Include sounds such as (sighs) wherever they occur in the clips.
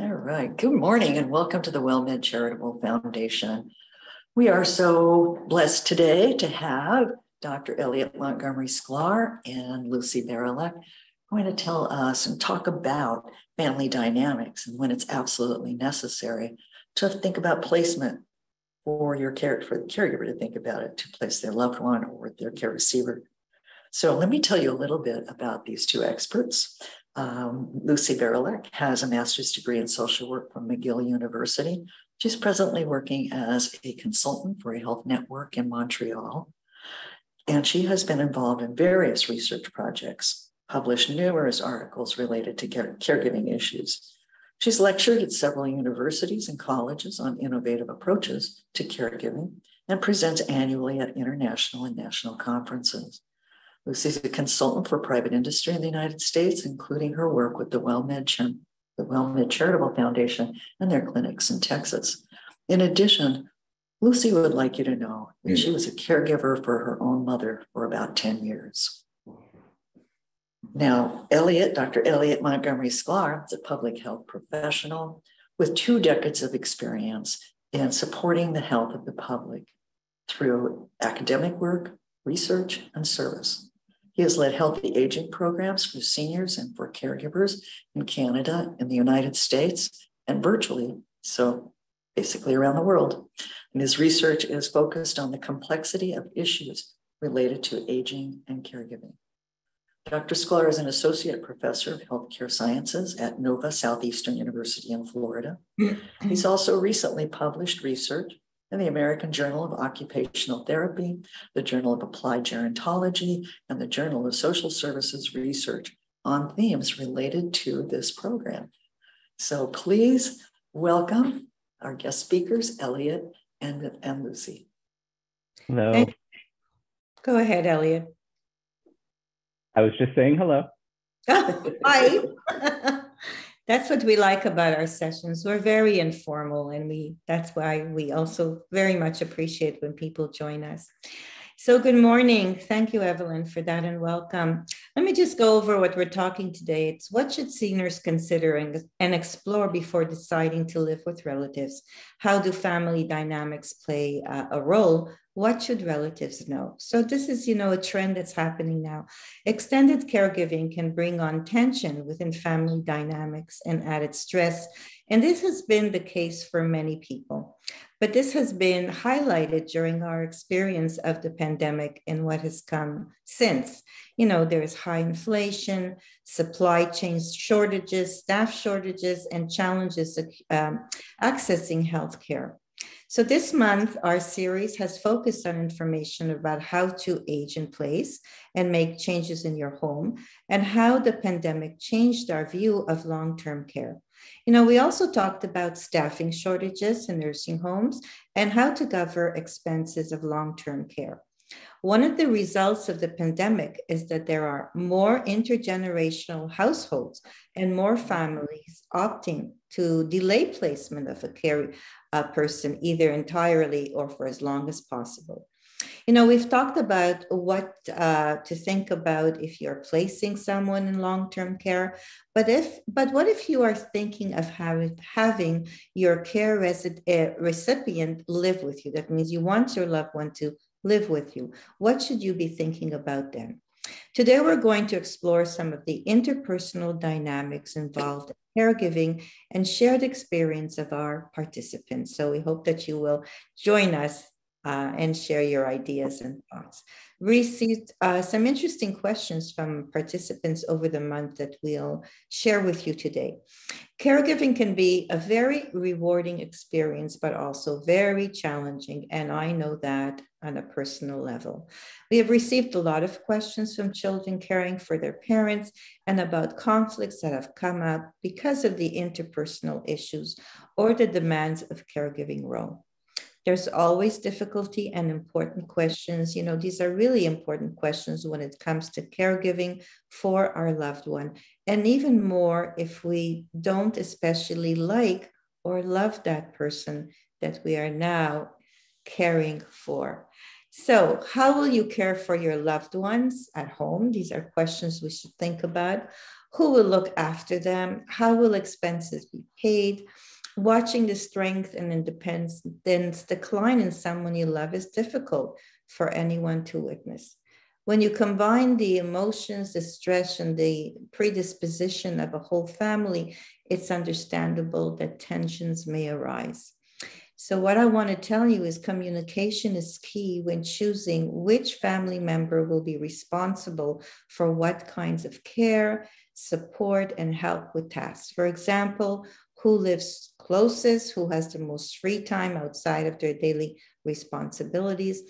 All right. Good morning and welcome to the WellMed Charitable Foundation. We are so blessed today to have Dr. Eliot Montgomery Sklar and Lucy Barylak going to tell us and talk about family dynamics and when it's absolutely necessary to think about placement for your care for the caregiver to think about it to place their loved one or their care receiver. So let me tell you a little bit about these two experts. Um, Lucy Barylak has a master's degree in social work from McGill University. She's presently working as a consultant for a health network in Montreal. And she has been involved in various research projects, published numerous articles related to care- caregiving issues. She's lectured at several universities and colleges on innovative approaches to caregiving and presents annually at international and national conferences. Lucy's a consultant for private industry in the United States, including her work with the WellMed, the WellMed Charitable Foundation and their clinics in Texas. In addition, Lucy would like you to know that she mm. was a caregiver for her own mother for about 10 years. Now, Eliot, Dr. Eliot Montgomery Sklar is a public health professional with two decades of experience in supporting the health of the public through academic work, research, and service. He has led healthy aging programs for seniors and for caregivers in Canada, in the United States, and virtually, so basically around the world. And his research is focused on the complexity of issues related to aging and caregiving. Dr. Sklar is an associate professor of healthcare sciences at Nova Southeastern University in Florida. He's also recently published research in the American Journal of Occupational Therapy, the Journal of Applied Gerontology, and the Journal of Social Services Research on themes related to this program. So please welcome our guest speakers, Eliot and, and Lucy. Hello. Go ahead, Eliot. I was just saying hello. (laughs) Hi. (laughs) that's what we like about our sessions. We're very informal, and we that's why we also very much appreciate when people join us. So, good morning. Thank you, Evelyn, for that and welcome. Let me just go over what we're talking today. It's what should seniors consider and, and explore before deciding to live with relatives? How do family dynamics play uh, a role? What should relatives know? So, this is, you know, a trend that's happening now. Extended caregiving can bring on tension within family dynamics and added stress. And this has been the case for many people. But this has been highlighted during our experience of the pandemic and what has come since. You know, there's high inflation, supply chain shortages, staff shortages, and challenges um, accessing healthcare. So, this month, our series has focused on information about how to age in place and make changes in your home, and how the pandemic changed our view of long term care. You know, we also talked about staffing shortages in nursing homes and how to cover expenses of long term care. One of the results of the pandemic is that there are more intergenerational households and more families opting to delay placement of a care uh, person either entirely or for as long as possible. You know, we've talked about what uh, to think about if you're placing someone in long-term care, but if but what if you are thinking of having having your care resi- uh, recipient live with you? That means you want your loved one to live with you. What should you be thinking about then? Today, we're going to explore some of the interpersonal dynamics involved in caregiving and shared experience of our participants. So, we hope that you will join us uh, and share your ideas and thoughts. Received uh, some interesting questions from participants over the month that we'll share with you today. Caregiving can be a very rewarding experience, but also very challenging. And I know that on a personal level. We have received a lot of questions from children caring for their parents and about conflicts that have come up because of the interpersonal issues or the demands of caregiving role. There's always difficulty and important questions. You know, these are really important questions when it comes to caregiving for our loved one. And even more if we don't especially like or love that person that we are now caring for. So, how will you care for your loved ones at home? These are questions we should think about. Who will look after them? How will expenses be paid? Watching the strength and independence decline in someone you love is difficult for anyone to witness. When you combine the emotions, the stress, and the predisposition of a whole family, it's understandable that tensions may arise. So, what I want to tell you is communication is key when choosing which family member will be responsible for what kinds of care, support, and help with tasks. For example, who lives closest, who has the most free time outside of their daily responsibilities.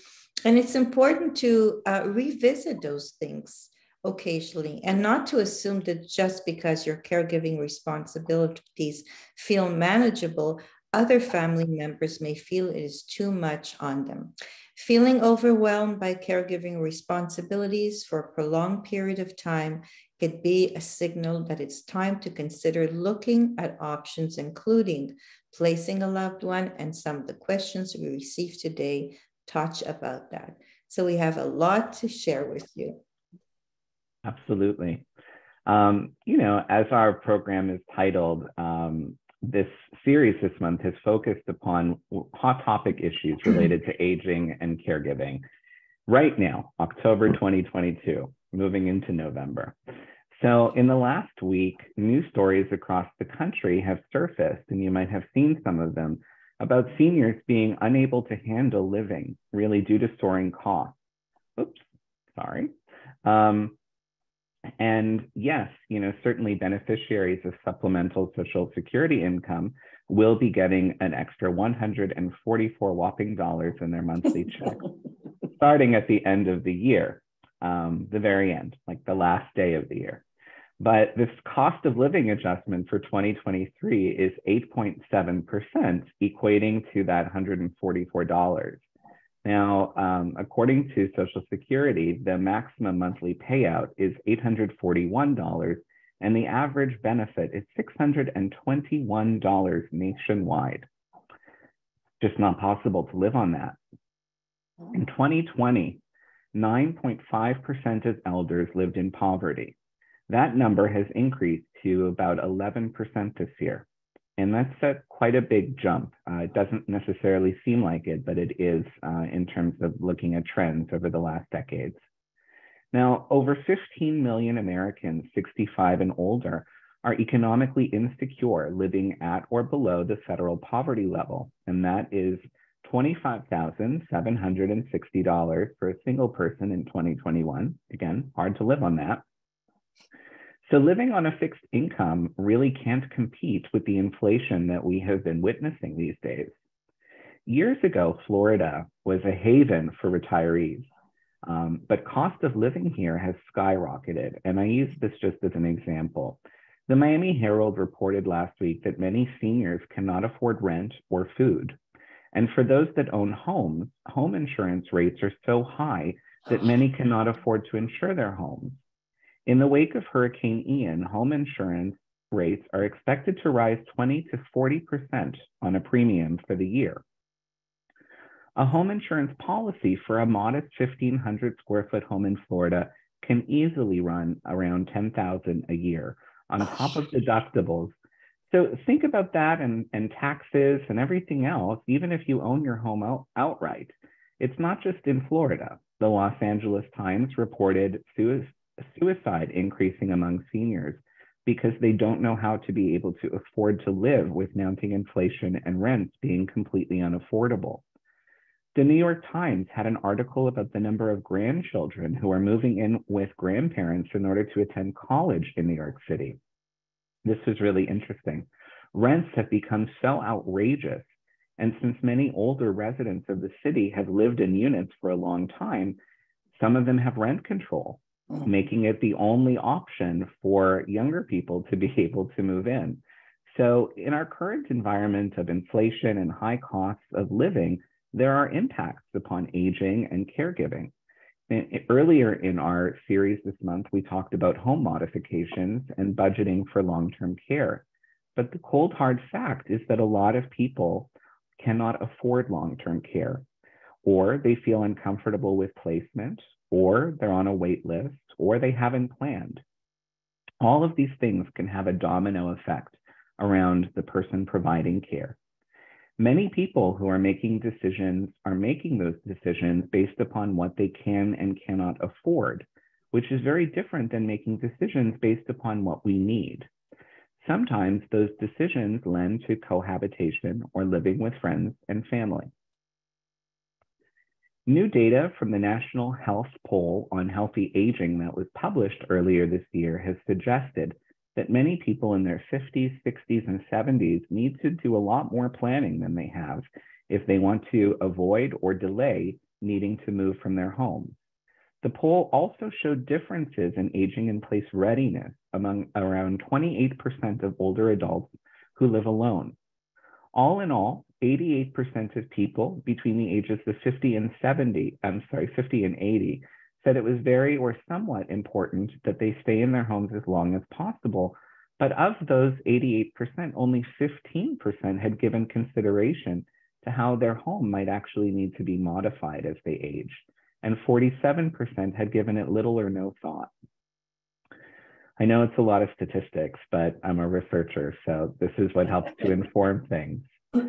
And it's important to uh, revisit those things occasionally and not to assume that just because your caregiving responsibilities feel manageable, other family members may feel it is too much on them. Feeling overwhelmed by caregiving responsibilities for a prolonged period of time could be a signal that it's time to consider looking at options, including placing a loved one, and some of the questions we received today touch about that. So we have a lot to share with you. Absolutely. Um, you know, as our program is titled, um, this series this month has focused upon hot topic issues related to aging and caregiving. Right now, October 2022, moving into November. So, in the last week, news stories across the country have surfaced, and you might have seen some of them, about seniors being unable to handle living, really due to soaring costs. Oops, sorry. Um, and yes, you know, certainly beneficiaries of supplemental Social Security income will be getting an extra 144 whopping dollars in their monthly check, (laughs) starting at the end of the year, um, the very end, like the last day of the year. But this cost of living adjustment for 2023 is 8.7%, equating to that $144. Now, um, according to Social Security, the maximum monthly payout is $841, and the average benefit is $621 nationwide. Just not possible to live on that. In 2020, 9.5% of elders lived in poverty. That number has increased to about 11% this year. And that's a, quite a big jump. Uh, it doesn't necessarily seem like it, but it is uh, in terms of looking at trends over the last decades. Now, over 15 million Americans 65 and older are economically insecure, living at or below the federal poverty level, and that is $25,760 for a single person in 2021. Again, hard to live on that. So living on a fixed income really can't compete with the inflation that we have been witnessing these days. Years ago, Florida was a haven for retirees, um, but cost of living here has skyrocketed. And I use this just as an example. The Miami Herald reported last week that many seniors cannot afford rent or food. And for those that own homes, home insurance rates are so high that many (sighs) cannot afford to insure their homes. In the wake of Hurricane Ian, home insurance rates are expected to rise 20 to 40% on a premium for the year. A home insurance policy for a modest 1,500 square foot home in Florida can easily run around 10,000 a year on top of (sighs) deductibles. So think about that and, and taxes and everything else, even if you own your home out, outright. It's not just in Florida. The Los Angeles Times reported suicide increasing among seniors because they don't know how to be able to afford to live with mounting inflation and rents being completely unaffordable. The New York Times had an article about the number of grandchildren who are moving in with grandparents in order to attend college in New York City. This was really interesting. Rents have become so outrageous. And since many older residents of the city have lived in units for a long time, some of them have rent control hmm. making it the only option for younger people to be (laughs) able to move in. So, in our current environment of inflation and high costs of living, there are impacts upon aging and caregiving. Earlier in our series this month, we talked about home modifications and budgeting for long term care. But the cold hard fact is that a lot of people cannot afford long term care, or they feel uncomfortable with placement, or they're on a wait list, or they haven't planned. All of these things can have a domino effect around the person providing care. Many people who are making decisions are making those decisions based upon what they can and cannot afford, which is very different than making decisions based upon what we need. Sometimes those decisions lend to cohabitation or living with friends and family. New data from the National Health Poll on Healthy Aging that was published earlier this year has suggested that many people in their 50s, 60s, and 70s need to do a lot more planning than they have if they want to avoid or delay needing to move from their home. The poll also showed differences in aging in place readiness among around 28% of older adults who live alone. All in all, 88% of people between the ages of 50 and 70, I'm sorry, 50 and 80, said it was very or somewhat important that they stay in their homes as long as possible. But of those 88%, only 15% had given consideration to how their home might actually need to be modified as they age. And 47% had given it little or no thought. I know it's a lot of statistics, but I'm a researcher, so this is what helps to (laughs) inform things. (clears throat)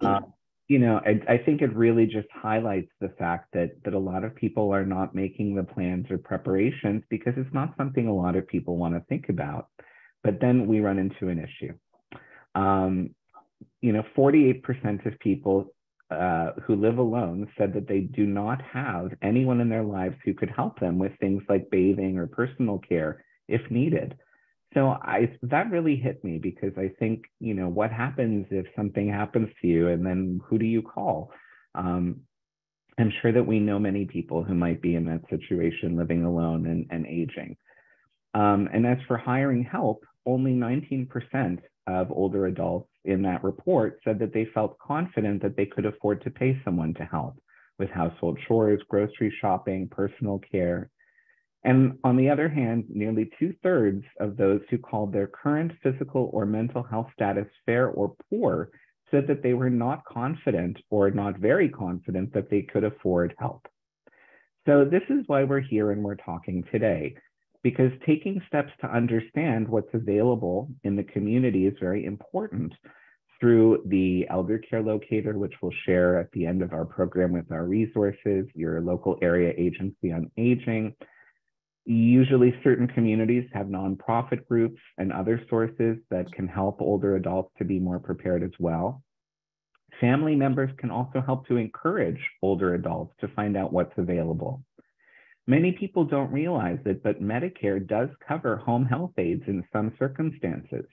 Uh, you know, I, I, think it really just highlights the fact that that a lot of people are not making the plans or preparations because it's not something a lot of people want to think about. But then we run into an issue. Um, you know, 48% of people uh, who live alone said that they do not have anyone in their lives who could help them with things like bathing or personal care if needed so I that really hit me because I think you know what happens if something happens to you, and then who do you call? Um, I'm sure that we know many people who might be in that situation, living alone and, and aging. Um, and as for hiring help, only 19% of older adults in that report said that they felt confident that they could afford to pay someone to help with household chores, grocery shopping, personal care, and on the other hand, nearly two thirds of those who called their current physical or mental health status fair or poor said that they were not confident or not very confident that they could afford help. So this is why we're here and we're talking today, because taking steps to understand what's available in the community is very important through the elder care locator, which we'll share at the end of our program with our resources, your local area agency on aging, Usually certain communities have nonprofit groups and other sources that can help older adults to be more prepared as well. Family members can also help to encourage older adults to find out what's available. Many people don't realize it, but Medicare does cover home health aides in some circumstances.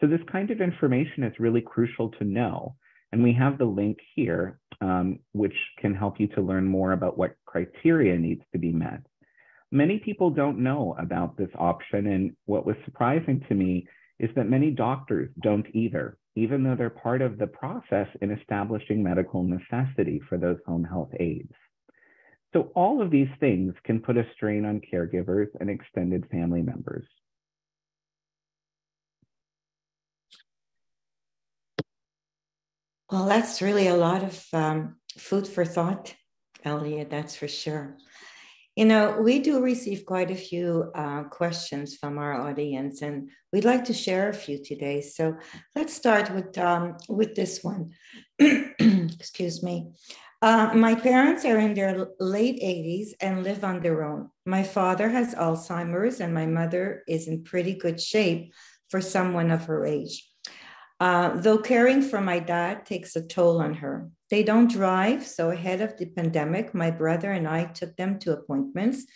So this kind of information is really crucial to know. And we have the link here, um, which can help you to learn more about what criteria needs to be met many people don't know about this option. And what was surprising to me is that many doctors don't either, even though they're part of the process in establishing medical necessity for those home health aides. So all of these things can put a strain on caregivers and extended family members. Well, that's really a lot of um, food for thought, Eliot, that's for sure. You know, we do receive quite a few uh, questions from our audience, and we'd like to share a few today. So let's start with um, with this one. (clears throat) Excuse me. Uh, my parents are in their late 80s and live on their own. My father has Alzheimer's, and my mother is in pretty good shape for someone of her age. Uh, though caring for my dad takes a toll on her. They don't drive, so ahead of the pandemic, my brother and I took them to appointments,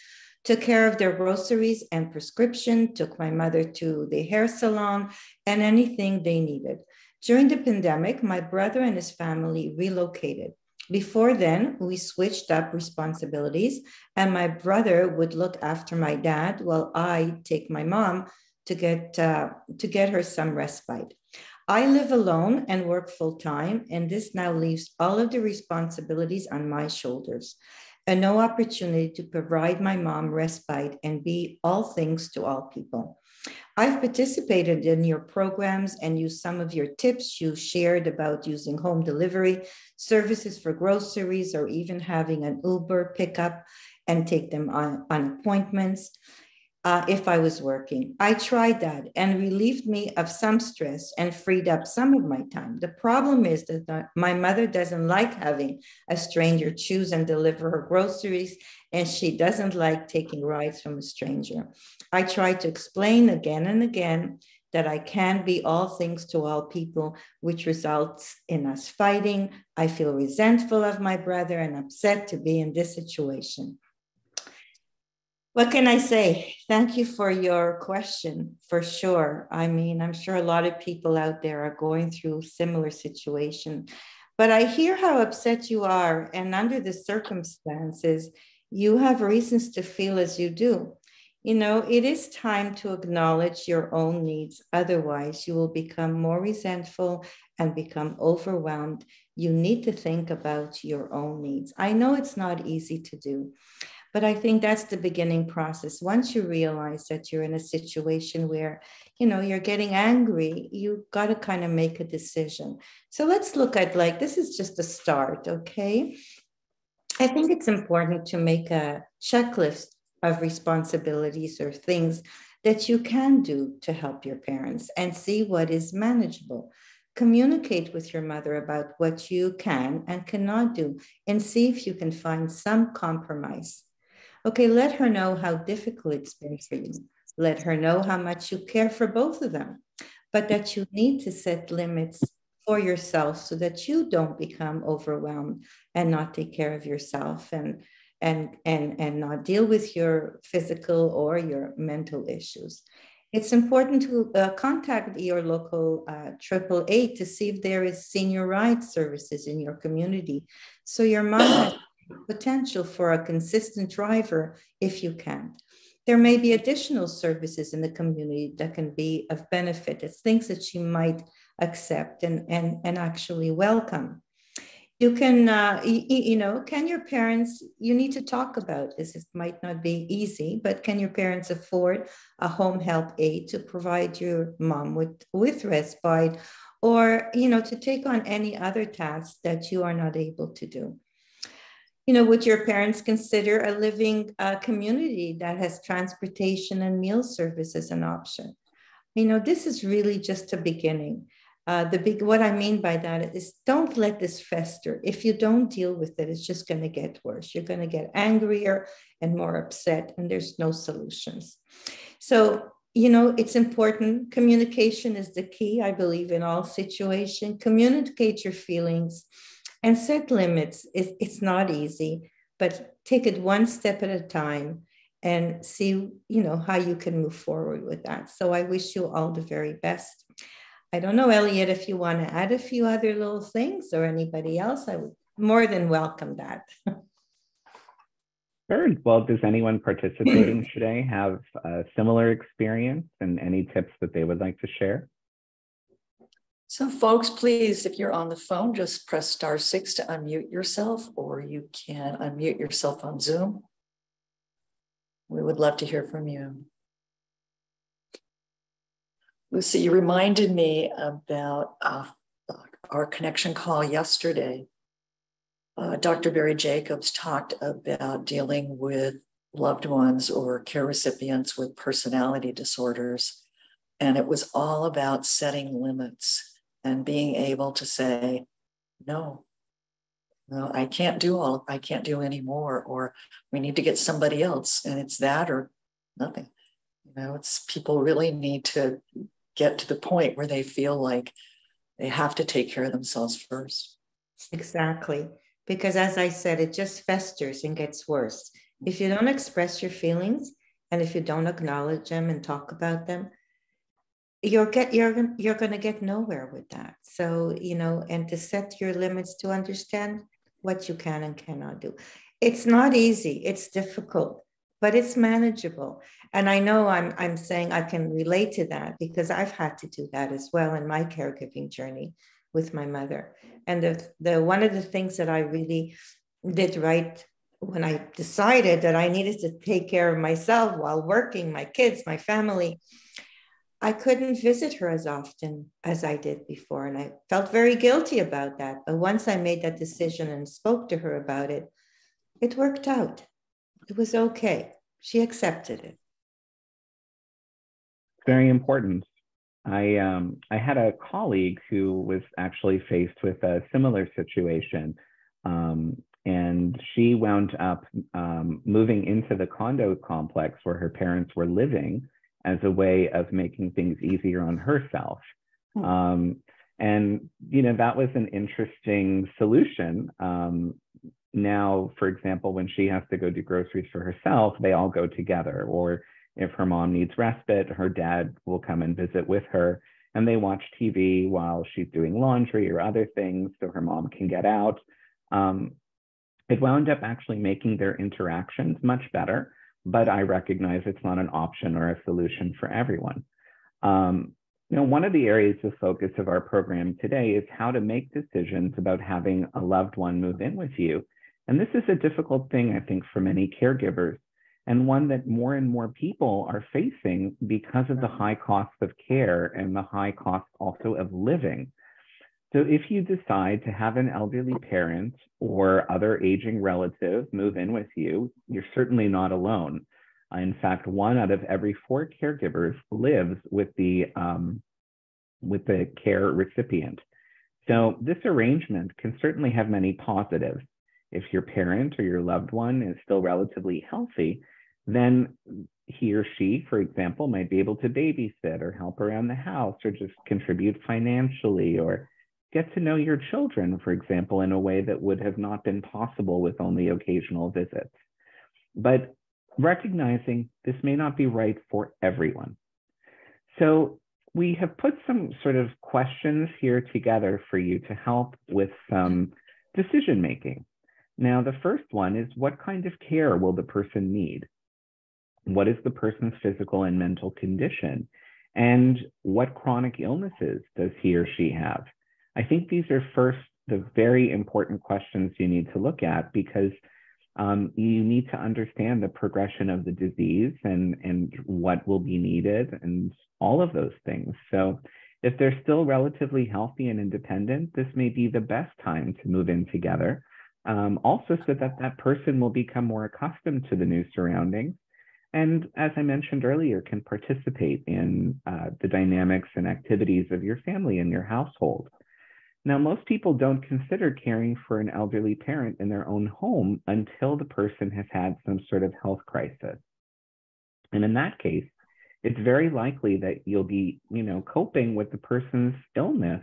took care of their groceries and prescription, took my mother to the hair salon, and anything they needed. During the pandemic, my brother and his family relocated. Before then, we switched up responsibilities, and my brother would look after my dad while I take my mom to get uh, to get her some respite. I live alone and work full time, and this now leaves all of the responsibilities on my shoulders and no opportunity to provide my mom respite and be all things to all people. I've participated in your programs and used some of your tips you shared about using home delivery, services for groceries, or even having an Uber pickup and take them on, on appointments. Uh, if I was working. I tried that and relieved me of some stress and freed up some of my time. The problem is that my mother doesn't like having a stranger choose and deliver her groceries, and she doesn't like taking rides from a stranger. I tried to explain again and again that I can be all things to all people, which results in us fighting. I feel resentful of my brother and upset to be in this situation. What can I say? Thank you for your question, for sure. I mean, I'm sure a lot of people out there are going through similar situation, but I hear how upset you are, and under the circumstances, you have reasons to feel as you do. You know, it is time to acknowledge your own needs. Otherwise, you will become more resentful and become overwhelmed. You need to think about your own needs. I know it's not easy to do. But I think that's the beginning process. Once you realize that you're in a situation where, you know, you're getting angry, you got to kind of make a decision. So let's look at like, this is just a start, okay? I think it's important to make a checklist of responsibilities or things that you can do to help your parents and see what is manageable. Communicate with your mother about what you can and cannot do and see if you can find some compromise. Okay, let her know how difficult it's been for you. Let her know how much you care for both of them, but that you need to set limits for yourself so that you don't become overwhelmed and not take care of yourself and and and and not deal with your physical or your mental issues it's important to uh, contact your local uh, AAA to see if there is senior rights services in your community so your mom has potential for a consistent driver if you can. There may be additional services in the community that can be of benefit. It's things that she might accept and, and, and actually welcome. You can, uh, you, know, can your parents, you need to talk about this. It might not be easy, but can your parents afford a home help aid to provide your mom with, with respite or, you know, to take on any other tasks that you are not able to do? You know, would your parents consider a living uh, community that has transportation and meal service as an option? You know, this is really just a beginning. Uh, the big what I mean by that is don't let this fester. If you don't deal with it, it's just going to get worse. You're going to get angrier and more upset, and there's no solutions. So you know it's important communication is the key i believe in all situations communicate your feelings and set limits. It, it's not easy, but take it one step at a time and see, you know, how you can move forward with that. So I wish you all the very best. I don't know, Eliot, if you want to add a few other little things or anybody else, I would more than welcome that. (laughs) Sure. Well, does anyone participating (laughs) today have a similar experience and any tips that they would like to share? So folks, please, if you're on the phone, just press star six to unmute yourself, or you can unmute yourself on Zoom. We would love to hear from you. Lucy, you reminded me about uh, our connection call yesterday. Uh, Dr. Barry Jacobs talked about dealing with loved ones or care recipients with personality disorders. And it was all about setting limits and being able to say, no, no, I can't do all, I can't do anymore, or we need to get somebody else. And it's that or nothing. You know, it's people really need to get to the point where they feel like they have to take care of themselves first. Exactly. Because as I said, it just festers and gets worse. If you don't express your feelings and if you don't acknowledge them and talk about them, you're get you're you're going to get nowhere with that. So you know and to set your limits to understand what you can and cannot do. It's not easy it's difficult but it's manageable. And i know i'm i'm saying i can relate to that because i've had to do that as well in my caregiving journey with my mother. And the, the one of the things that i really did right when i decided that i needed to take care of myself while working my kids my family I couldn't visit her as often as I did before. And I felt very guilty about that. But once I made that decision and spoke to her about it, it worked out. It was okay. She accepted it. very important. I um, I had a colleague who was actually faced with a similar situation, um, and she wound up um, moving into the condo complex where her parents were living as a way of making things easier on herself. Hmm. Um, and you know that was an interesting solution. Um, now, for example, when she has to go do groceries for herself, they all go together, or if her mom needs respite, her dad will come and visit with her and they watch TV while she's doing laundry or other things so her mom can get out. Um, it wound up actually making their interactions much better, but I recognize it's not an option or a solution for everyone. Um, you know, one of the areas of focus of our program today is how to make decisions about having a loved one move in with you. And this is a difficult thing, I think, for many caregivers and one that more and more people are facing because of the high cost of care and the high cost also of living. So if you decide to have an elderly parent or other aging relative move in with you, you're certainly not alone. In fact, one out of every four caregivers lives with the um, with the care recipient. So this arrangement can certainly have many positives. If your parent or your loved one is still relatively healthy, then he or she, for example, might be able to babysit or help around the house or just contribute financially or get to know your children, for example, in a way that would have not been possible with only occasional visits. But recognizing this may not be right for everyone. So we have put some sort of questions here together for you to help with some decision making. Now, the first one is what kind of care will the person need? What is the person's physical and mental condition? And what chronic illnesses does he or she have? I think these are first the very important questions you need to look at because um, you need to understand the progression of the disease and, and what will be needed and all of those things. So if they're still relatively healthy and independent, this may be the best time to move in together. Um, also so that that person will become more accustomed to the new surroundings and as I mentioned earlier, can participate in uh, the dynamics and activities of your family and your household. Now, most people don't consider caring for an elderly parent in their own home until the person has had some sort of health crisis. And in that case, it's very likely that you'll be, you know, coping with the person's illness.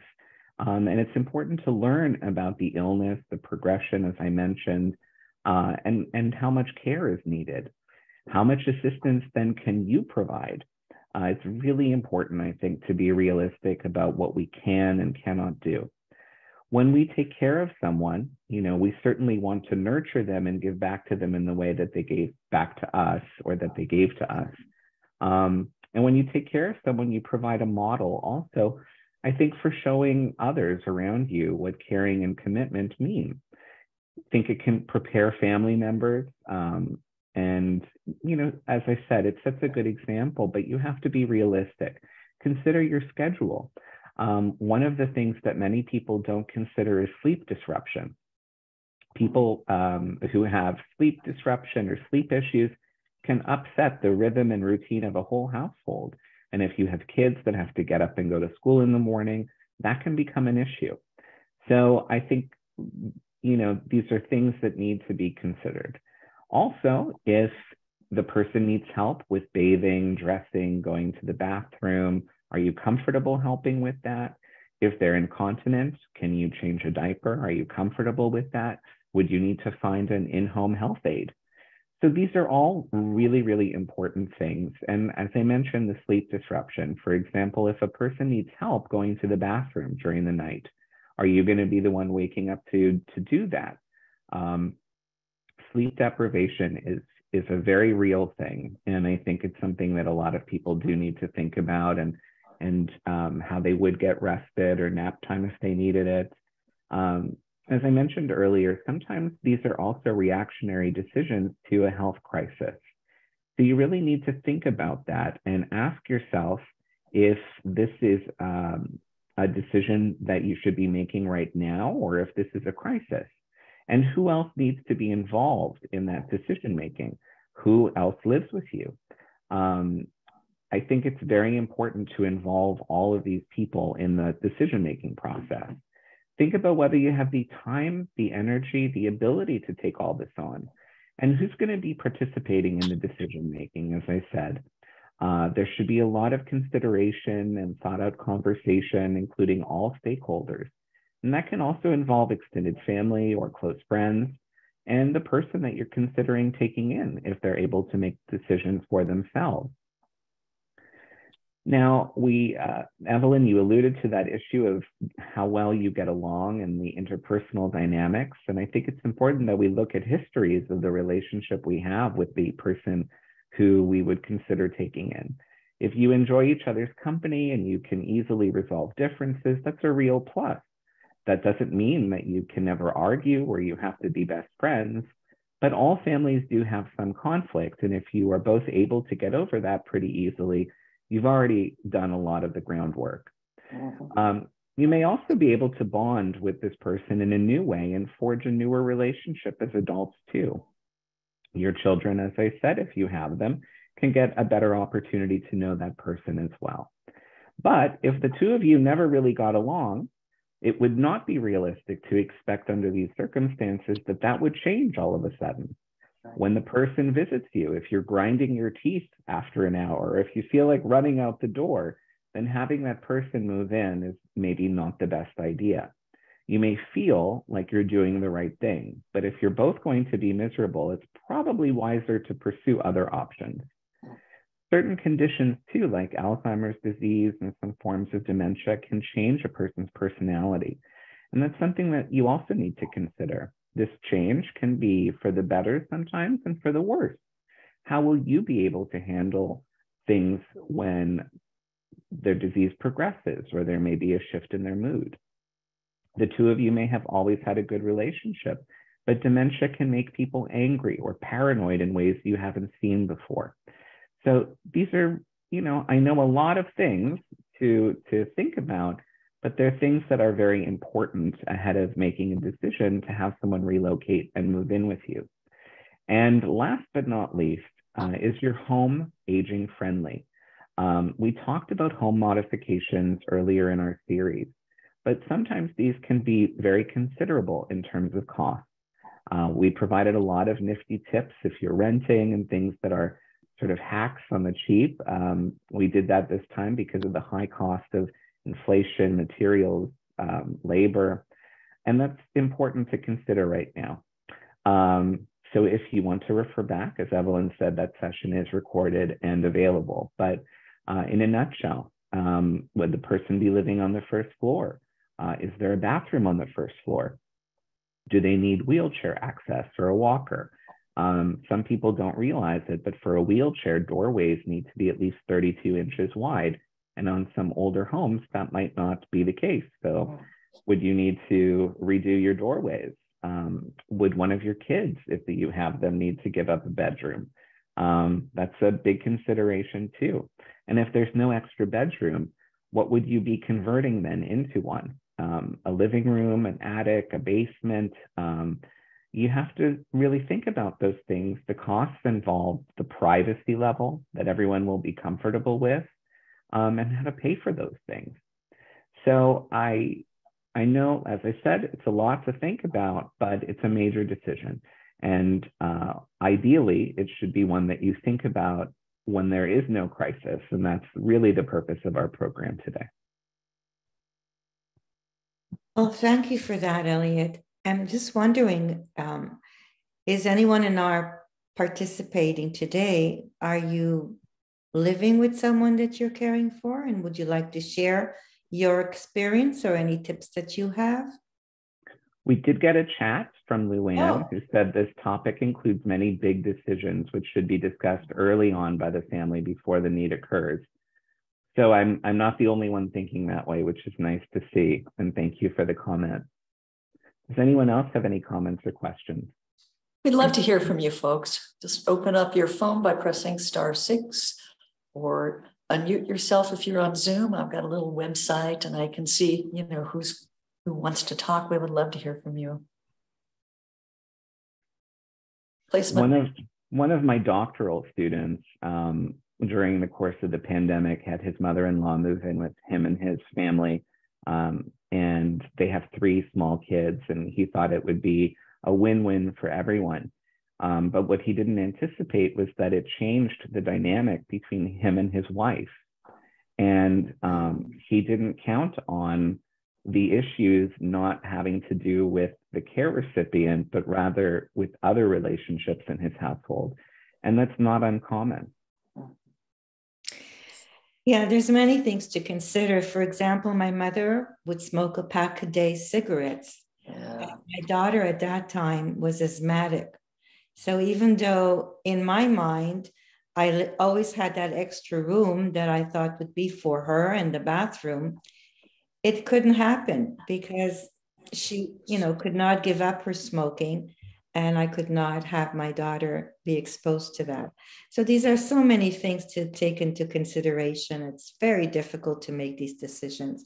Um, and it's important to learn about the illness, the progression, as I mentioned, uh, and, and how much care is needed. How much assistance then can you provide? Uh, it's really important, I think, to be realistic about what we can and cannot do. When we take care of someone, you know, we certainly want to nurture them and give back to them in the way that they gave back to us or that they gave to us. Um, and when you take care of someone, you provide a model also, I think, for showing others around you what caring and commitment mean. I think it can prepare family members um, and, you know, as I said, it sets a good example, but you have to be realistic. Consider your schedule. Um, one of the things that many people don't consider is sleep disruption. People um, who have sleep disruption or sleep issues can upset the rhythm and routine of a whole household. And if you have kids that have to get up and go to school in the morning, that can become an issue. So I think, you know, these are things that need to be considered. Also, if the person needs help with bathing, dressing, going to the bathroom, are you comfortable helping with that? If they're incontinent, can you change a diaper? Are you comfortable with that? Would you need to find an in home health aide? So these are all really, really important things. And as I mentioned, the sleep disruption, for example, if a person needs help going to the bathroom during the night, are you going to be the one waking up to, to do that? Um, sleep deprivation is is a very real thing, and I think it's something that a lot of people do need to think about and and um, how they would get rested or nap time if they needed it. Um, as I mentioned earlier, sometimes these are also reactionary decisions to a health crisis. So you really need to think about that and ask yourself if this is um, a decision that you should be making right now or if this is a crisis. And who else needs to be involved in that decision making? Who else lives with you? Um, I think it's very important to involve all of these people in the decision making process. Think about whether you have the time, the energy, the ability to take all this on, and who's going to be participating in the decision making, as I said. Uh, there should be a lot of consideration and thought out conversation, including all stakeholders. And that can also involve extended family or close friends and the person that you're considering taking in if they're able to make decisions for themselves. Now, we, uh, Evelyn, you alluded to that issue of how well you get along and the interpersonal dynamics. And I think it's important that we look at histories of the relationship we have with the person who we would consider taking in. If you enjoy each other's company and you can easily resolve differences, that's a real plus. That doesn't mean that you can never argue or you have to be best friends, but all families do have some conflict. And if you are both able to get over that pretty easily, you've already done a lot of the groundwork. Mm-hmm. Um, you may also be able to bond with this person in a new way and forge a newer relationship as adults too. Your children, as I said, if you have them, can get a better opportunity to know that person as well. But if the two of you never really got along, it would not be realistic to expect under these circumstances that that would change all of a sudden. When the person visits you, if you're grinding your teeth after an hour, if you feel like running out the door, then having that person move in is maybe not the best idea. You may feel like you're doing the right thing, but if you're both going to be miserable, it's probably wiser to pursue other options certain conditions too, like Alzheimer's disease and some forms of dementia can change a person's personality. And that's something that you also need to consider. This change can be for the better sometimes and for the worse. How will you be able to handle things when their disease progresses or there may be a shift in their mood? The two of you may have always had a good relationship, but dementia can make people angry or paranoid in ways you haven't seen before. So these are, you know, I know a lot of things to to think about, but they're things that are very important ahead of making a decision to have someone relocate and move in with you. And last but not least, uh, is your home aging friendly? Um, we talked about home modifications earlier in our series, but sometimes these can be very considerable in terms of cost. Uh, we provided a lot of nifty tips if you're renting and things that are sort of hacks on the cheap. Um, we did that this time because of the high cost of inflation, materials, um, labor, and that's important to consider right now. Um, so if you want to refer back, as Evelyn said, that session is recorded and available. But uh, in a nutshell, um, would the person be living on the first floor? Uh, is there a bathroom on the first floor? Do they need wheelchair access or a walker? Um, some people don't realize it, but for a wheelchair, doorways need to be at least 32 inches wide. And on some older homes, that might not be the case. So, would you need to redo your doorways? Um, would one of your kids, if you have them, need to give up a bedroom? Um, that's a big consideration too. And if there's no extra bedroom, what would you be converting then into one? Um, a living room, an attic, a basement? Um, you have to really think about those things. The costs involved, the privacy level that everyone will be comfortable with, um, and how to pay for those things. So I, I know, as I said, it's a lot to think about, but it's a major decision. And uh, ideally, it should be one that you think about when there is no crisis. And that's really the purpose of our program today. Well, thank you for that, Eliot. I'm just wondering, um, is anyone in our participating today? Are you living with someone that you're caring for? And would you like to share your experience or any tips that you have? We did get a chat from Luann oh. who said this topic includes many big decisions which should be discussed early on by the family before the need occurs. So I'm I'm not the only one thinking that way, which is nice to see. And thank you for the comment. Does anyone else have any comments or questions? We'd love to hear from you folks. Just open up your phone by pressing star six or unmute yourself if you're on Zoom. I've got a little website and I can see, you know, who's who wants to talk. We would love to hear from you. Placement. One of one of my doctoral students um, during the course of the pandemic, had his mother-in-law move in with him and his family. Um, and they have three small kids, and he thought it would be a win-win for everyone. Um, but what he didn't anticipate was that it changed the dynamic between him and his wife. And um, he didn't count on the issues not having to do with the care recipient, but rather with other relationships in his household. And that's not uncommon. Yeah, there's many things to consider. For example, my mother would smoke a pack a day cigarettes. Yeah. My daughter at that time was asthmatic. So even though in my mind, I always had that extra room that I thought would be for her and the bathroom, it couldn't happen because she, you know, could not give up her smoking and I could not have my daughter be exposed to that. So these are so many things to take into consideration. It's very difficult to make these decisions.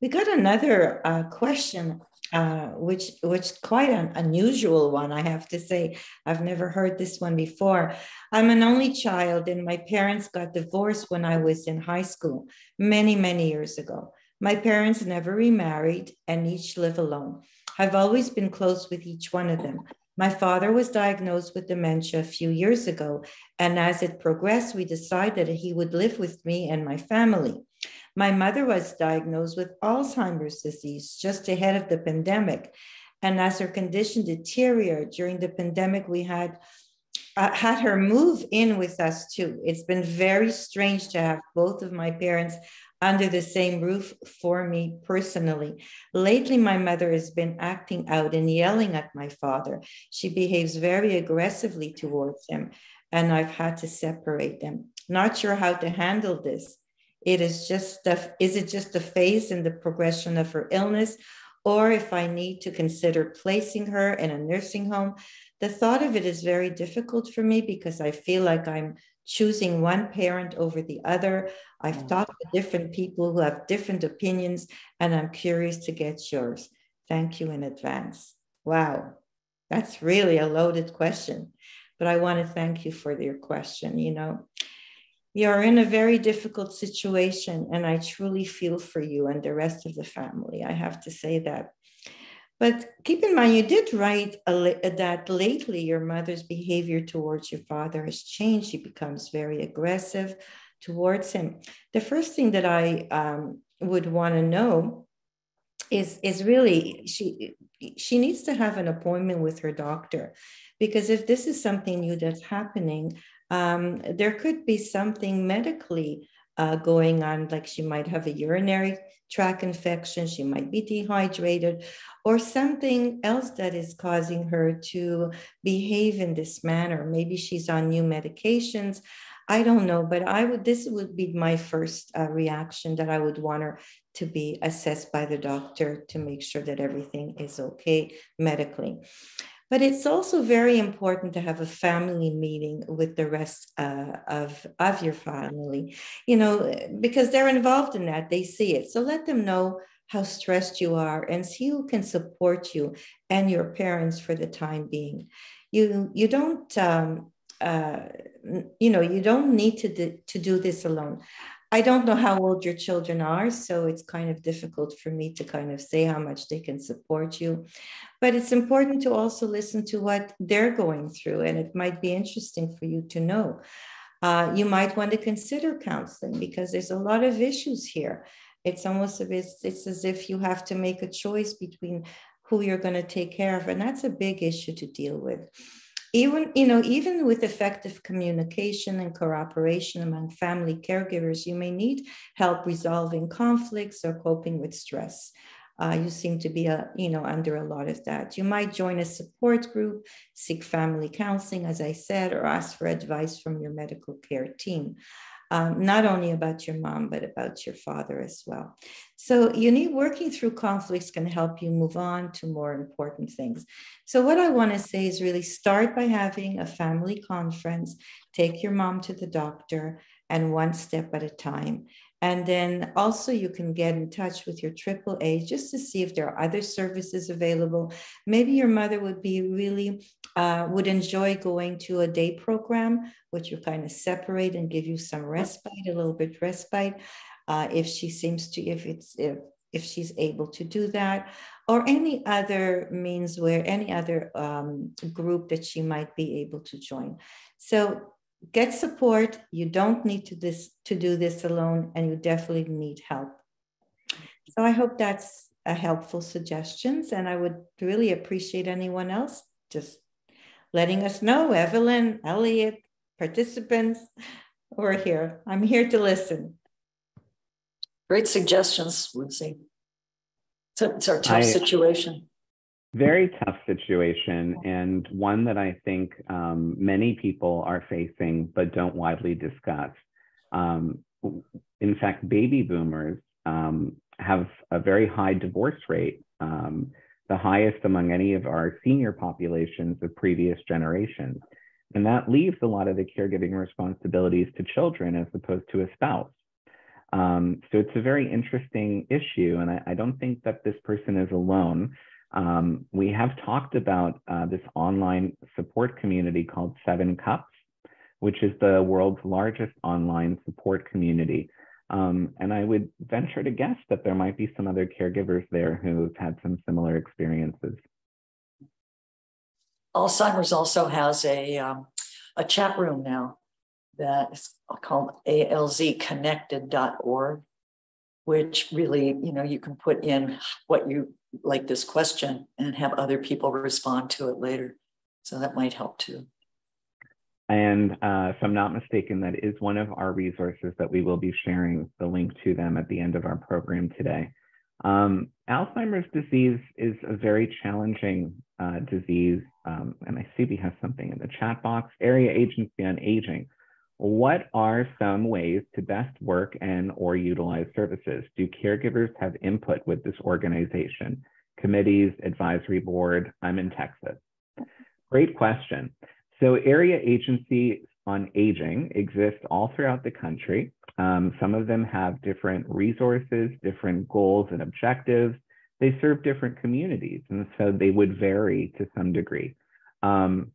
We got another uh, question, uh, which which quite an unusual one, I have to say. I've never heard this one before. I'm an only child, and my parents got divorced when I was in high school, many many years ago. My parents never remarried and each live alone. I've always been close with each one of them. My father was diagnosed with dementia a few years ago, and as it progressed, we decided he would live with me and my family. My mother was diagnosed with Alzheimer's disease just ahead of the pandemic. And as her condition deteriorated during the pandemic, we had uh, had her move in with us too. It's been very strange to have both of my parents under the same roof for me personally. Lately, my mother has been acting out and yelling at my father. She behaves very aggressively towards him, and I've had to separate them. Not sure how to handle this. It is just a, is it just a phase in the progression of her illness, or if I need to consider placing her in a nursing home. The thought of it is very difficult for me because I feel like I'm choosing one parent over the other. I've mm. talked to different people who have different opinions, and I'm curious to get yours. Thank you in advance. Wow, that's really a loaded question, but I want to thank you for your question. You know, you're in a very difficult situation, and I truly feel for you and the rest of the family. I have to say that. But keep in mind, you did write a, that lately your mother's behavior towards your father has changed. She becomes very aggressive towards him. The first thing that I um, would want to know is is really she she needs to have an appointment with her doctor because if this is something new that's happening, um, there could be something medically uh, going on, like she might have a urinary tract infection, she might be dehydrated, or something else that is causing her to behave in this manner. Maybe she's on new medications. I don't know, but I would. This would be my first uh, reaction that I would want her to be assessed by the doctor to make sure that everything is okay medically. But it's also very important to have a family meeting with the rest uh, of, of your family, you know, because they're involved in that. They see it. So let them know how stressed you are and see who can support you and your parents for the time being. You, you don't, um, uh, you know, you don't need to, to do this alone. I don't know how old your children are, so it's kind of difficult for me to kind of say how much they can support you. But it's important to also listen to what they're going through, and it might be interesting for you to know. Uh, you might want to consider counseling because there's a lot of issues here. It's almost it's, it's as if you have to make a choice between who you're going to take care of, and that's a big issue to deal with even you know even with effective communication and cooperation among family caregivers you may need help resolving conflicts or coping with stress. Uh, you seem to be a, uh, you know under a lot of that. You might join a support group seek family counseling as i said or ask for advice from your medical care team um, not only about your mom, but about your father as well. So you need working through conflicts can help you move on to more important things. So what I want to say is really start by having a family conference, take your mom to the doctor and one step at a time. And then also you can get in touch with your AAA just to see if there are other services available. Maybe your mother would be really, uh, would enjoy going to a day program, which will kind of separate and give you some respite, a little bit respite. Uh, if she seems to, if it's, if, if she's able to do that, or any other means where any other um, group that she might be able to join. So get support. You don't need to this to do this alone, and you definitely need help. So I hope that's a helpful suggestions, and I would really appreciate anyone else just letting us know. Evelyn, Eliot, participants, we're here. I'm here to listen. Great suggestions, Lucy. It's, a, it's our tough I, situation very tough situation and one that I think um, many people are facing but don't widely discuss. Um, in fact, baby boomers um, have a very high divorce rate, um, the highest among any of our senior populations of previous generations. And that leaves a lot of the caregiving responsibilities to children as opposed to a spouse. Um, so it's a very interesting issue. And I, I don't think that this person is alone. Um, we have talked about uh, this online support community called Seven Cups, which is the world's largest online support community. Um, and I would venture to guess that there might be some other caregivers there who've had some similar experiences. Alzheimer's also has a, um, a chat room now that is called alzconnected.org, which really, you know, you can put in what you like this question and have other people respond to it later. So that might help too. And uh, if I'm not mistaken, that is one of our resources that we will be sharing the link to them at the end of our program today. Um, Alzheimer's disease is a very challenging uh, disease. Um, and I see we have something in the chat box, Area Agency on Aging. What are some ways to best work and or utilize services? Do caregivers have input with this organization? Committees, advisory board, I'm in Texas. Great question. So area agencies on aging exist all throughout the country. Um, some of them have different resources, different goals and objectives. They serve different communities, and so they would vary to some degree. Um,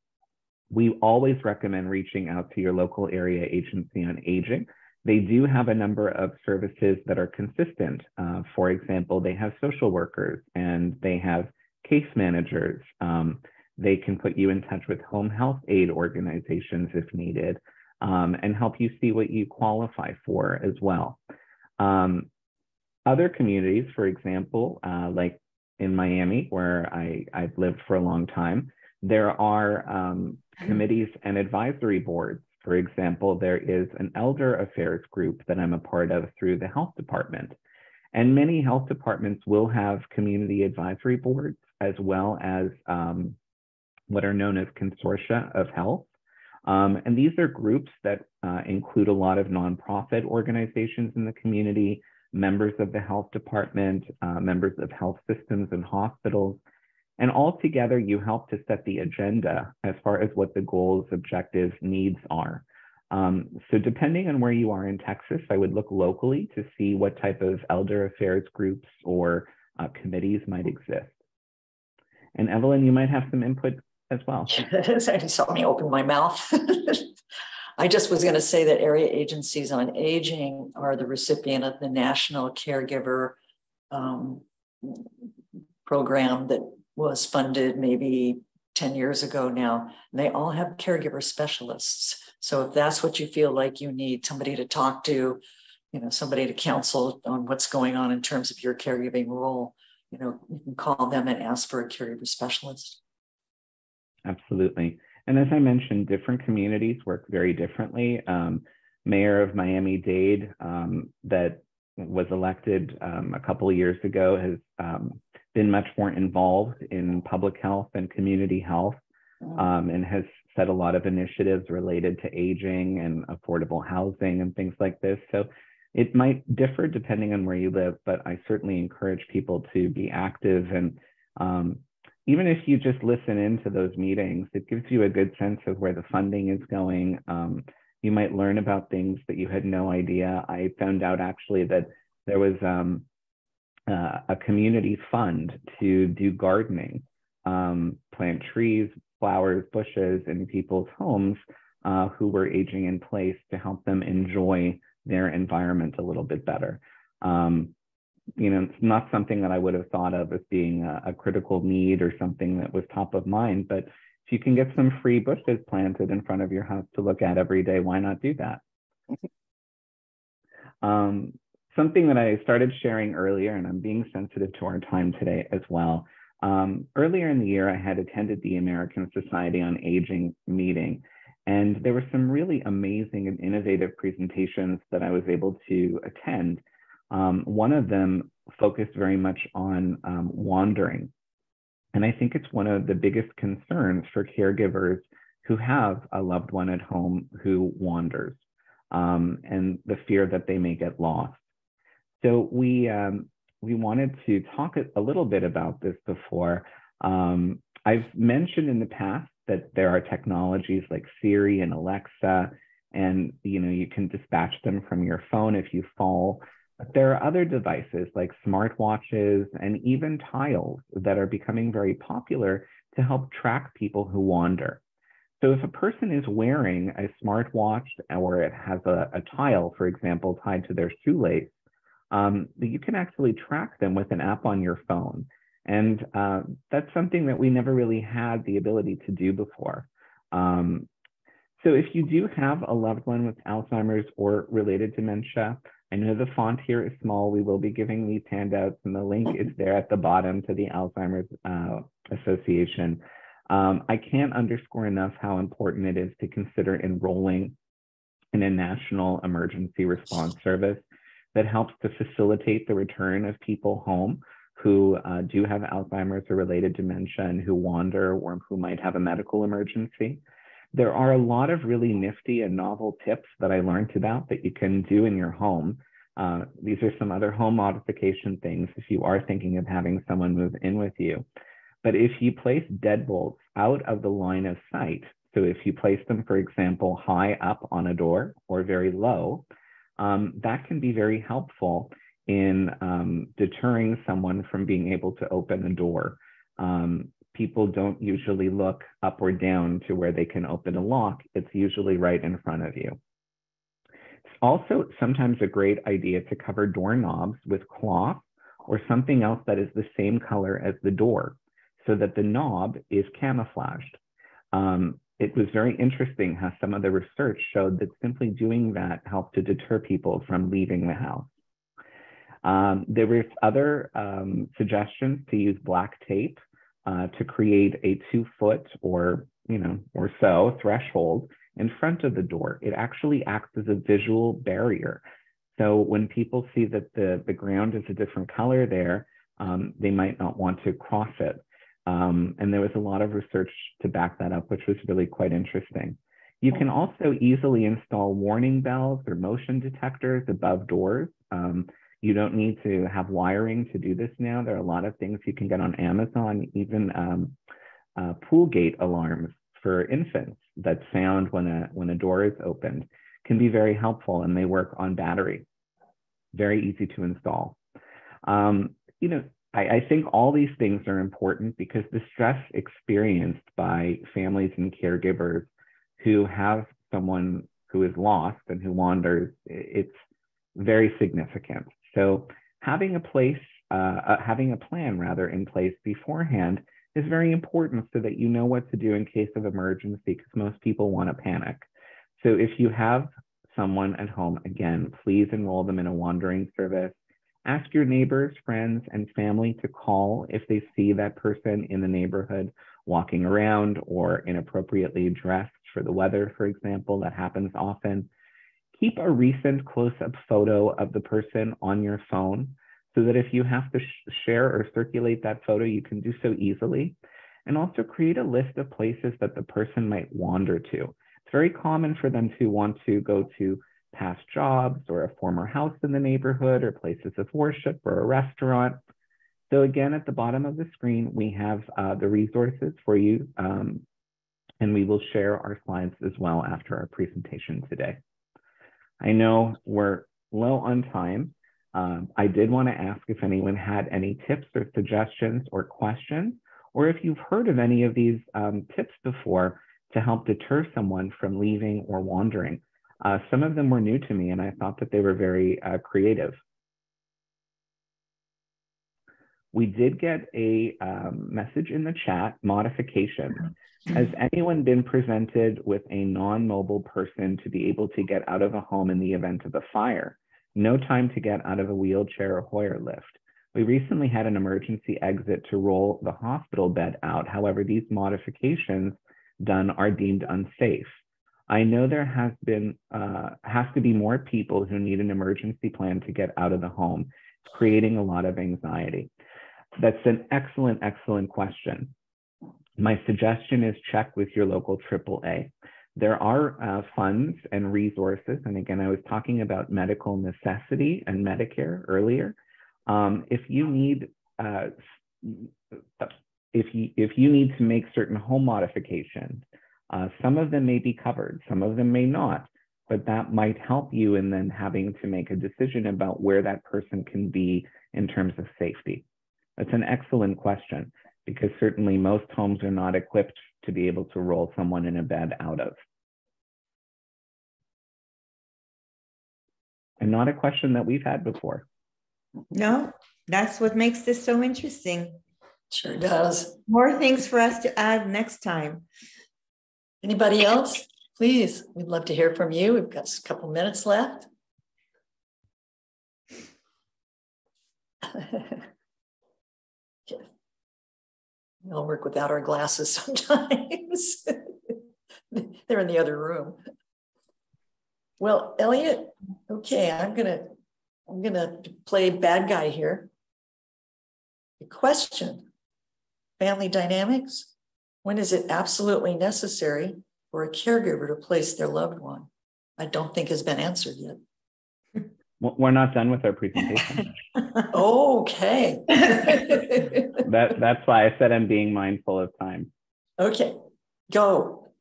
we always recommend reaching out to your local area agency on aging. They do have a number of services that are consistent. Uh, for example, they have social workers and they have case managers. Um, they can put you in touch with home health aid organizations if needed um, and help you see what you qualify for as well. Um, other communities, for example, uh, like in Miami, where I, I've lived for a long time, there are um, committees and advisory boards. For example, there is an elder affairs group that I'm a part of through the health department. And many health departments will have community advisory boards as well as um, what are known as consortia of health. Um, and these are groups that uh, include a lot of nonprofit organizations in the community, members of the health department, uh, members of health systems and hospitals, and altogether, you help to set the agenda as far as what the goals, objectives, needs are. Um, so depending on where you are in Texas, I would look locally to see what type of elder affairs groups or uh, committees might exist. And Evelyn, you might have some input as well. Yes, I saw me open my mouth. (laughs) I just was going to say that area agencies on aging are the recipient of the National Caregiver um, program that was funded maybe 10 years ago now. They all have caregiver specialists. So if that's what you feel like you need somebody to talk to, you know, somebody to counsel on what's going on in terms of your caregiving role, you know, you can call them and ask for a caregiver specialist. Absolutely. And as I mentioned, different communities work very differently. Um, Mayor of Miami Dade, um, that was elected um, a couple of years ago, has um, been much more involved in public health and community health mm. um, and has set a lot of initiatives related to aging and affordable housing and things like this. So it might differ depending on where you live, but I certainly encourage people to be active. And um, even if you just listen into those meetings, it gives you a good sense of where the funding is going. Um, You might learn about things that you had no idea. I found out actually that there was um, uh, a community fund to do gardening, um, plant trees, flowers, bushes in people's homes uh, who were aging in place to help them enjoy their environment a little bit better. Um, you know, it's not something that I would have thought of as being a, a, critical need or something that was top of mind, but if you can get some free bushes planted in front of your house to look at every day, why not do that? (laughs) um, something that I started sharing earlier, and I'm being sensitive to our time today as well. Um, earlier in the year, I had attended the American Society on Aging meeting, and there were some really amazing and innovative presentations that I was able to attend. Um, one of them focused very much on um, wandering. And I think it's one of the biggest concerns for caregivers who have a loved one at home who wanders um, and the fear that they may get lost. So we, um, we wanted to talk a little bit about this before. Um, I've mentioned in the past that there are technologies like Siri and Alexa, and you know you can dispatch them from your phone if you fall. But there are other devices like smartwatches and even tiles that are becoming very popular to help track people who wander. So if a person is wearing a smartwatch or it has a, a tile, for example, tied to their shoelace, um, you can actually track them with an app on your phone. And uh, that's something that we never really had the ability to do before. Um, so if you do have a loved one with Alzheimer's or related dementia, I know the font here is small. We will be giving these handouts and the link is there at the bottom to the Alzheimer's uh, Association. Um, I can't underscore enough how important it is to consider enrolling in a national emergency response service that helps to facilitate the return of people home who uh, do have Alzheimer's or related dementia and who wander or who might have a medical emergency. There are a lot of really nifty and novel tips that I learned about that you can do in your home. Uh, these are some other home modification things if you are thinking of having someone move in with you. But if you place deadbolts out of the line of sight, so if you place them, for example, high up on a door or very low, um, that can be very helpful in um, deterring someone from being able to open a door. Um, people don't usually look up or down to where they can open a lock. It's usually right in front of you. It's also sometimes a great idea to cover doorknobs with cloth or something else that is the same color as the door so that the knob is camouflaged. Um, it was very interesting how some of the research showed that simply doing that helped to deter people from leaving the house. Um, there were other um, suggestions to use black tape uh, to create a two foot or, you know, or so threshold in front of the door. It actually acts as a visual barrier. So when people see that the, the ground is a different color there, um, they might not want to cross it. Um, and there was a lot of research to back that up, which was really quite interesting. You can also easily install warning bells or motion detectors above doors. Um, you don't need to have wiring to do this now. There are a lot of things you can get on Amazon, even um, uh, pool gate alarms for infants that sound when a, when a door is opened can be very helpful and they work on battery. Very easy to install. Um, you know, I, I think all these things are important because the stress experienced by families and caregivers who have someone who is lost and who wanders, it's very significant. So having a place, uh, uh, having a plan rather in place beforehand is very important so that you know what to do in case of emergency because most people want to panic. So if you have someone at home, again, please enroll them in a wandering service. Ask your neighbors, friends, and family to call if they see that person in the neighborhood walking around or inappropriately dressed for the weather, for example. That happens often. Keep a recent close-up photo of the person on your phone so that if you have to sh share or circulate that photo, you can do so easily. And also create a list of places that the person might wander to. It's very common for them to want to go to past jobs or a former house in the neighborhood or places of worship or a restaurant. So again, at the bottom of the screen, we have uh, the resources for you um, and we will share our slides as well after our presentation today. I know we're low on time. Um, I did want to ask if anyone had any tips or suggestions or questions, or if you've heard of any of these um, tips before to help deter someone from leaving or wandering. Uh, some of them were new to me and I thought that they were very uh, creative. We did get a um, message in the chat, modification. Has anyone been presented with a non-mobile person to be able to get out of a home in the event of a fire? No time to get out of a wheelchair or Hoyer lift. We recently had an emergency exit to roll the hospital bed out. However, these modifications done are deemed unsafe. I know there has been uh, has to be more people who need an emergency plan to get out of the home, creating a lot of anxiety. That's an excellent, excellent question. My suggestion is check with your local AAA. There are uh, funds and resources, and again, I was talking about medical necessity and Medicare earlier. Um, if you need uh, if you if you need to make certain home modifications, uh, some of them may be covered, some of them may not, but that might help you in then having to make a decision about where that person can be in terms of safety. That's an excellent question because certainly most homes are not equipped to be able to roll someone in a bed out of. And not a question that we've had before. No, that's what makes this so interesting. Sure does. More things for us to add next time. Anybody else? Please, we'd love to hear from you. We've got a couple minutes left. All work without our glasses (laughs) sometimes. They're in the other room. Well, Eliot, okay, I'm gonna I'm gonna play bad guy here. The question family dynamics? When is it absolutely necessary for a caregiver to place their loved one? I don't think has been answered yet. We're not done with our presentation. (laughs) okay. (laughs) that, that's why I said I'm being mindful of time. Okay, go.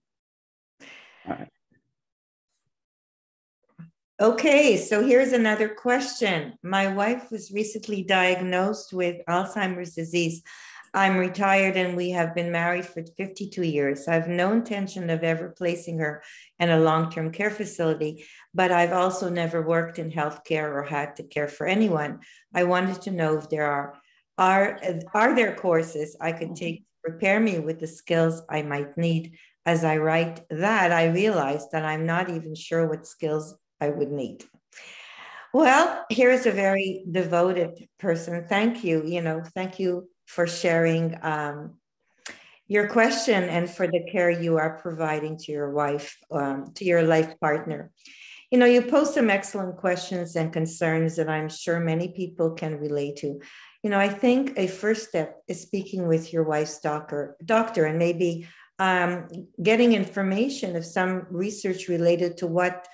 All right. Okay, so here's another question. My wife was recently diagnosed with Alzheimer's disease. I'm retired and we have been married for 52 years. I have no intention of ever placing her in a long term care facility, but I've also never worked in healthcare or had to care for anyone. I wanted to know if there are. Are, are there courses I could mm-hmm. take to prepare me with the skills I might need? As I write that, I realized that I'm not even sure what skills I would need. Well, here's a very devoted person. Thank you. You know, thank you for sharing um, your question and for the care you are providing to your wife, um, to your life partner. You know, you post some excellent questions and concerns that I'm sure many people can relate to. You know, I think a first step is speaking with your wife's doctor, doctor, and maybe um, getting information of some research related to what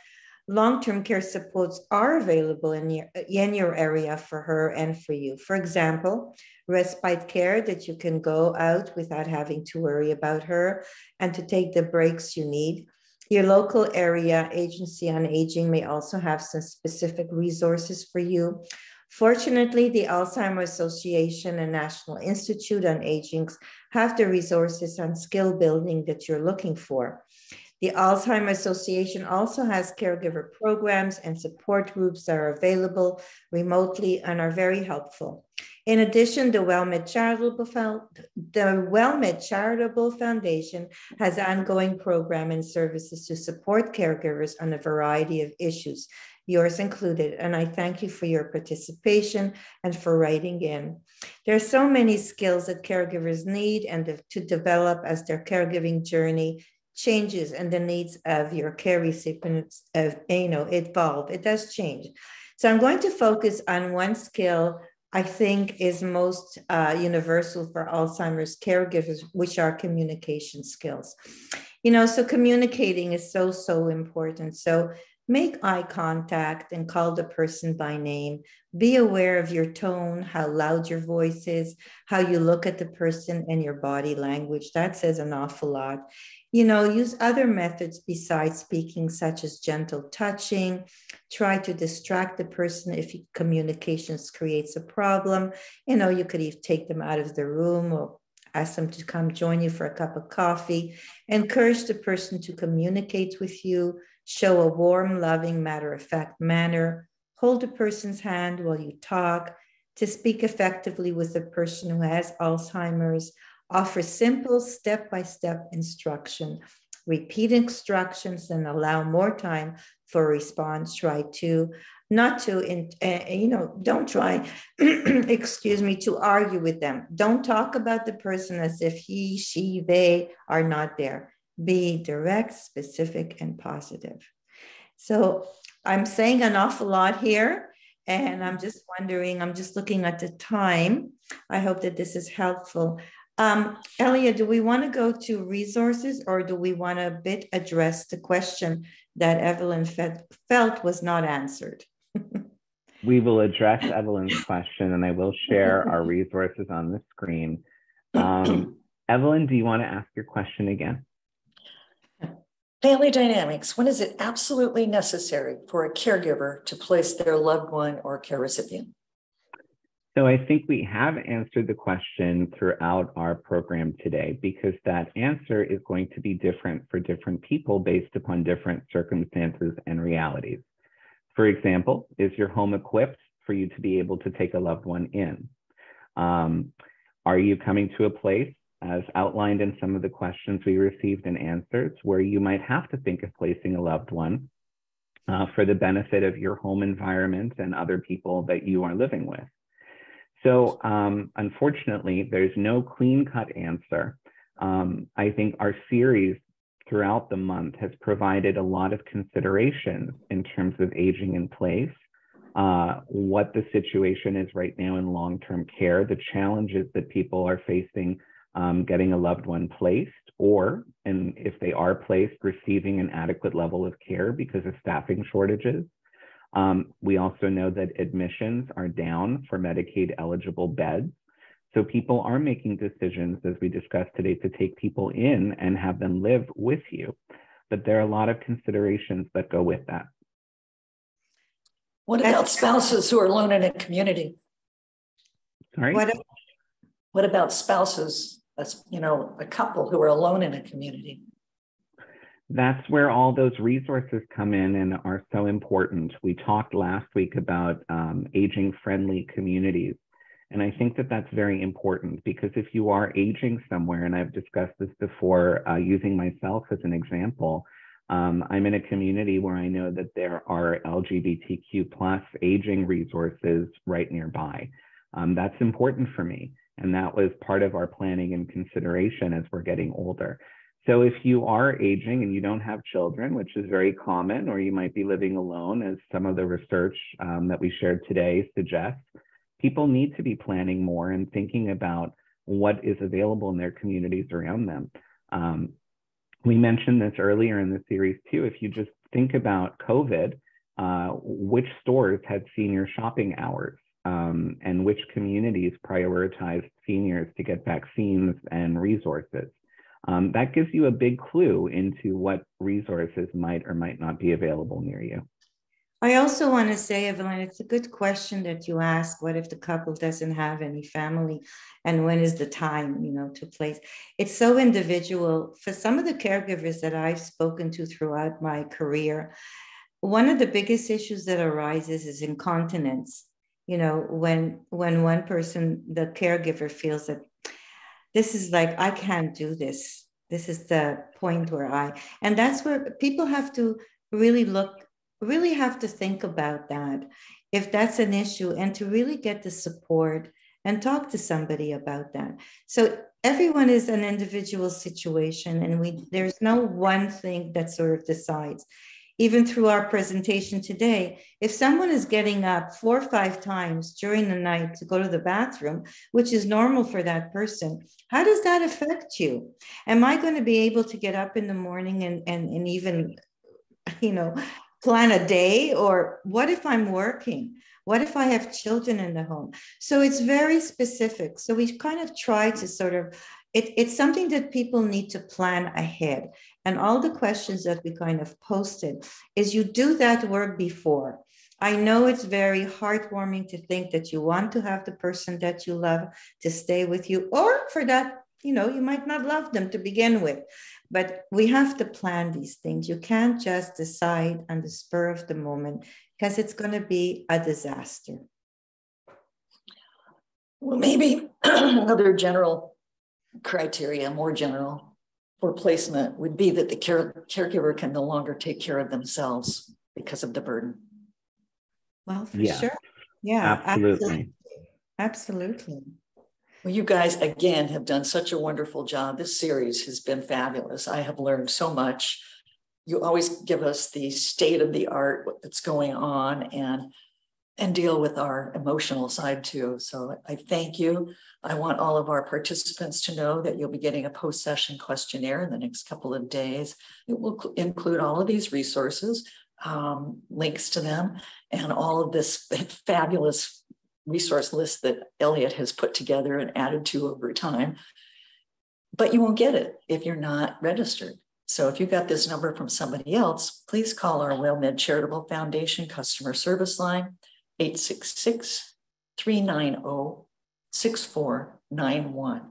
long-term care supports are available in your, in your area for her and for you. For example, respite care that you can go out without having to worry about her and to take the breaks you need. Your local area agency on aging may also have some specific resources for you. Fortunately, the Alzheimer's Association and National Institute on Aging have the resources on skill building that you're looking for. The Alzheimer's Association also has caregiver programs and support groups that are available remotely and are very helpful. In addition, the WellMed Charitable, the WellMed Charitable Foundation has ongoing program and services to support caregivers on a variety of issues, yours included. And I thank you for your participation and for writing in. There are so many skills that caregivers need and to develop as their caregiving journey changes and the needs of your care recipients of you know evolve it does change so i'm going to focus on one skill i think is most uh, universal for alzheimer's caregivers which are communication skills you know so communicating is so so important so make eye contact and call the person by name. Be aware of your tone, how loud your voice is, how you look at the person, and your body language. That says an awful lot. You know, use other methods besides speaking, such as gentle touching. Try to distract the person if communications creates a problem. You know, you could even take them out of the room or ask them to come join you for a cup of coffee. Encourage the person to communicate with you Show a warm, loving, matter of fact manner. Hold a person's hand while you talk. To speak effectively with a person who has Alzheimer's, offer simple step by step instruction. Repeat instructions and allow more time for response. Try to not to, in, uh, you know, don't try, (clears throat) excuse me, to argue with them. Don't talk about the person as if he, she, they are not there be direct, specific, and positive. So I'm saying an awful lot here, and I'm just wondering, I'm just looking at the time. I hope that this is helpful. Um, Eliot, do we want to go to resources or do we want to a bit address the question that Evelyn felt was not answered? (laughs) we will address Evelyn's question and I will share our (laughs) resources on the screen. (clears throat) Um, Evelyn, do you want to ask your question again? Family dynamics. When is it absolutely necessary for a caregiver to place their loved one or care recipient? So I think we have answered the question throughout our program today because that answer is going to be different for different people based upon different circumstances and realities. For example, is your home equipped for you to be able to take a loved one in? Um, are you coming to a place as outlined in some of the questions we received and answers, where you might have to think of placing a loved one uh, for the benefit of your home environment and other people that you are living with. So um, unfortunately, there's no clean cut answer. Um, I think our series throughout the month has provided a lot of considerations in terms of aging in place, uh, what the situation is right now in long-term care, the challenges that people are facing um, getting a loved one placed, or, and if they are placed, receiving an adequate level of care because of staffing shortages. Um, we also know that admissions are down for Medicaid eligible beds. So people are making decisions, as we discussed today, to take people in and have them live with you. But there are a lot of considerations that go with that. What about spouses who are alone in a community? Sorry? What, what about spouses you know, a couple who are alone in a community. That's where all those resources come in and are so important. We talked last week about um, aging friendly communities. And I think that that's very important because if you are aging somewhere, and I've discussed this before uh, using myself as an example, um, I'm in a community where I know that there are LGBTQ plus aging resources right nearby. Um, that's important for me. And that was part of our planning and consideration as we're getting older. So if you are aging and you don't have children, which is very common, or you might be living alone, as some of the research um, that we shared today suggests, people need to be planning more and thinking about what is available in their communities around them. Um, we mentioned this earlier in the series too. If you just think about COVID, uh, which stores had senior shopping hours? um, and which communities prioritized seniors to get vaccines and resources. Um, that gives you a big clue into what resources might or might not be available near you. I also want to say, Evelyn, it's a good question that you ask. What if the couple doesn't have any family? And when is the time, you know, to place? It's so individual. For some of the caregivers that I've spoken to throughout my career, one of the biggest issues that arises is incontinence you know when when one person the caregiver feels that this is like i can't do this. This is the point where i and that's where people have to really look really have to think about that. If that's an issue and to really get the support and talk to somebody about that. So everyone is an individual situation and we there's no one thing that sort of decides even through our presentation today, if someone is getting up four or five times during the night to go to the bathroom, which is normal for that person, how does that affect you? Am I going to be able to get up in the morning and, and, and even, you know, plan a day or what if I'm working? What if I have children in the home? So it's very specific. So we kind of try to sort of, it, it's something that people need to plan ahead. And all the questions that we kind of posted is you do that work before. I know it's very heartwarming to think that you want to have the person that you love to stay with you, or for that, you know, you might not love them to begin with. But we have to plan these things. You can't just decide on the spur of the moment because it's going to be a disaster. Well, maybe (clears throat) another general criteria, more general for placement, would be that the care, caregiver can no longer take care of themselves because of the burden. Well, for yeah. sure. Yeah, absolutely. Absolutely. Well, you guys again have done such a wonderful job. This series has been fabulous. I have learned so much. You always give us the state of the art, that's going on, and and deal with our emotional side too. So I thank you. I want all of our participants to know that you'll be getting a post session questionnaire in the next couple of days. It will include all of these resources, um, links to them, and all of this (laughs) fabulous resource list that Eliot has put together and added to over time. But you won't get it if you're not registered. So if you got this number from somebody else, please call our WellMed Charitable Foundation customer service line 866 390 6491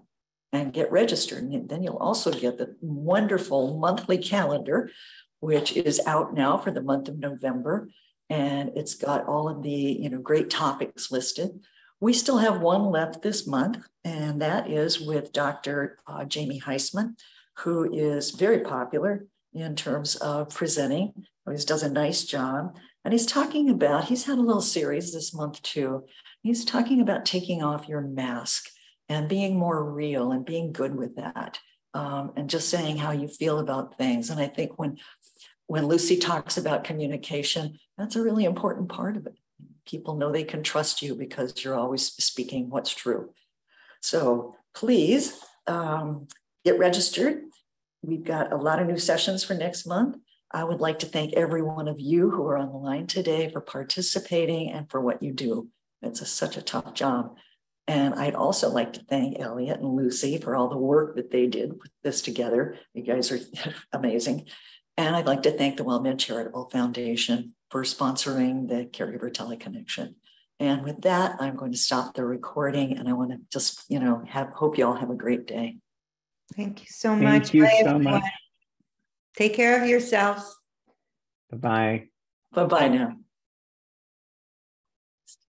and get registered. And then you'll also get the wonderful monthly calendar, which is out now for the month of November and it's got all of the you know great topics listed. We still have one left this month, and that is with Dr. Uh, Jamie Heisman, who is very popular in terms of presenting. He does a nice job, and he's talking about. He's had a little series this month too. He's talking about taking off your mask and being more real and being good with that. Um, and just saying how you feel about things. And I think when when Lucy talks about communication, that's a really important part of it. People know they can trust you because you're always speaking what's true. So please um, get registered. We've got a lot of new sessions for next month. I would like to thank every one of you who are on the line today for participating and for what you do. It's a, such a tough job. And I'd also like to thank Eliot and Lucy for all the work that they did with this together. You guys are (laughs) amazing. And I'd like to thank the WellMed Charitable Foundation for sponsoring the Caregiver Teleconnection. And with that, I'm going to stop the recording and I want to just, you know, have hope you all have a great day. Thank you so Thank much. You Bye, so much. Take care of yourselves. Bye-bye. Bye-bye now.